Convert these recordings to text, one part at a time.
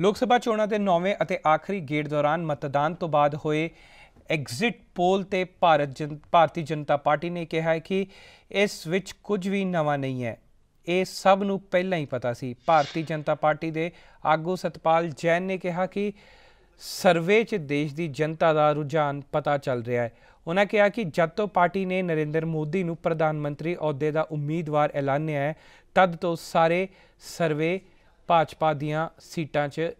ਲੋਕ ਸਭਾ ਚੋਣਾਂ ਦੇ 9ਵੇਂ ਅਤੇ ਆਖਰੀ ਗੇੜ ਦੌਰਾਨ ਮਤਦਾਨ ਤੋਂ ਬਾਅਦ ਹੋਏ ਐਗਜ਼ਿਟ ਪੋਲ ਤੇ ਭਾਰਤ ਜਨ, ਭਾਰਤੀ ਜਨਤਾ ਪਾਰਟੀ ਨੇ ਕਿਹਾ ਹੈ ਕਿ ਇਸ ਵਿੱਚ ਕੁਝ ਵੀ ਨਵਾਂ ਨਹੀਂ ਹੈ। ਇਹ ਸਭ ਨੂੰ ਪਹਿਲਾਂ ਹੀ ਪਤਾ ਸੀ। ਭਾਰਤੀ ਜਨਤਾ ਪਾਰਟੀ ਦੇ ਆਗੂ ਸਤਪਾਲ ਜੈਨ ਨੇ ਕਿਹਾ ਕਿ ਸਰਵੇ 'ਚ ਦੇਸ਼ ਦੀ ਜਨਤਾ ਦਾ ਰੁਝਾਨ ਪਤਾ ਚੱਲ ਰਿਹਾ ਹੈ। ਉਹਨਾਂ ਕਿਹਾ ਕਿ ਜਦ ਤੋਂ ਪਾਰਟੀ ਨੇ ਨਰਿੰਦਰ ਮੋਦੀ ਨੂੰ ਪ੍ਰਧਾਨ ਮੰਤਰੀ ਅਹੁਦੇ ਦਾ ਉਮੀਦਵਾਰ ਐਲਾਨਿਆ ਹੈ, ਤਦ ਤੋਂ ਸਾਰੇ ਸਰਵੇ ਭਾਜਪਾ ਦੀਆਂ ਸੀਟਾਂ 'ਚ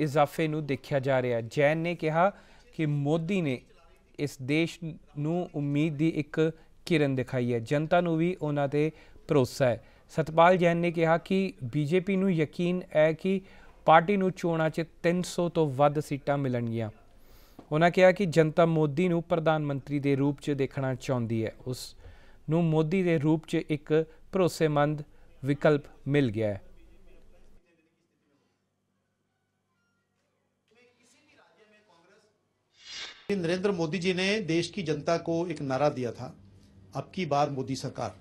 ਇਜ਼ਾਫੇ ਨੂੰ ਦੇਖਿਆ ਜਾ ਰਿਹਾ ਜੈਨ ਨੇ ਕਿਹਾ ਕਿ ਮੋਦੀ ਨੇ ਇਸ ਦੇਸ਼ ਨੂੰ ਉਮੀਦ ਦੀ ਇੱਕ ਕਿਰਨ ਦਿਖਾਈ ਹੈ। ਜਨਤਾ ਨੂੰ ਵੀ ਉਹਨਾਂ ਤੇ ਭਰੋਸਾ ਹੈ। ਸਤਪਾਲ ਜੈਨ ਨੇ ਕਿਹਾ ਕਿ ਬੀਜੇਪੀ ਨੂੰ ਯਕੀਨ ਹੈ ਕਿ ਪਾਰਟੀ ਨੂੰ ਚੋਣਾਂ 'ਚ 300 ਤੋਂ ਵੱਧ ਸੀਟਾਂ ਮਿਲਣਗੀਆਂ। ਉਹਨਾਂ ਕਿਹਾ ਕਿ ਜਨਤਾ ਮੋਦੀ ਨੂੰ ਪ੍ਰਧਾਨ ਮੰਤਰੀ ਦੇ ਰੂਪ 'ਚ ਦੇਖਣਾ ਚਾਹੁੰਦੀ ਹੈ। ਉਸ ਨੂੰ ਮੋਦੀ ਦੇ ਰੂਪ 'ਚ ਇੱਕ ਭਰੋਸੇਮੰਦ ਵਿਕਲਪ ਮਿਲ ਗਿਆ ਹੈ। नरेंद्र मोदी जी ने देश की जनता को एक नारा दिया था, अब की बार मोदी सरकार।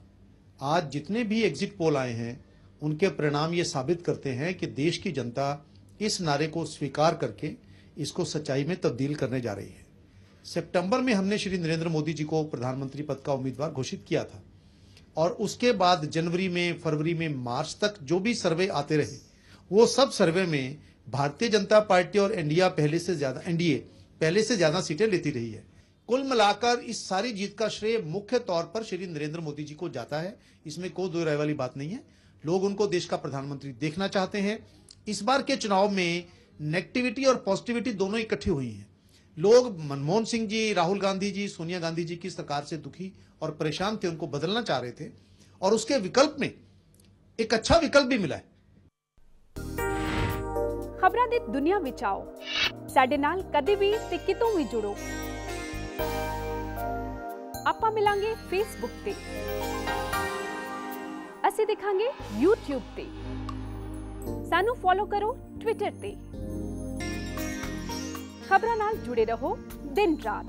आज जितने भी एग्जिट पोल आए हैं, उनके परिणाम ये साबित करते हैं कि देश की जनता इस नारे को स्वीकार करके इसको सच्चाई में तब्दील करने जा रही है। सितंबर में हमने श्री नरेंद्र मोदी जी को प्रधानमंत्री पद का उम्मीदवार घोषित किया था और उसके बाद जनवरी में, फरवरी में, मार्च तक जो भी सर्वे आते रहे, वो सब सर्वे में भारतीय जनता पार्टी और इंडिया पहले से ज़्यादा एनडीए पहले से ज़्यादा सीटें लेती रही है। कुल मिलाकर इस सारी जीत का श्रेय मुख्य तौर पर श्री नरेंद्र मोदी जी को जाता है। इसमें कोई दो राय वाली बात नहीं है। लोग उनको देश का प्रधानमंत्री देखना चाहते हैं। इस बार के चुनाव में नेगेटिविटी और पॉजिटिविटी दोनों इकट्ठी हुई हैं। लोग मनमोहन सिंह जी, राहुल गांधी जी, सोनिया गांधी जी की सरकार से दुखी और परेशान थे, उनको बदलना चाह रहे थे। और उसके विकल्प में एक अच्छा विकल्प भी मिला है। खबर दुनिया बिचाओ ਸਾਡੇ ਨਾਲ ਕਦੇ ਵੀ ਤੇ ਕਿਤੋਂ ਵੀ ਜੁੜੋ ਆਪਾਂ ਮਿਲਾਂਗੇ ਫੇਸਬੁੱਕ ਤੇ ਅਸੀਂ ਦਿਖਾਂਗੇ YouTube ਤੇ ਸਾਨੂੰ ਫੋਲੋ ਕਰੋ Twitter ਤੇ ਖਬਰਾਂ ਨਾਲ ਜੁੜੇ ਰਹੋ ਦਿਨ ਰਾਤ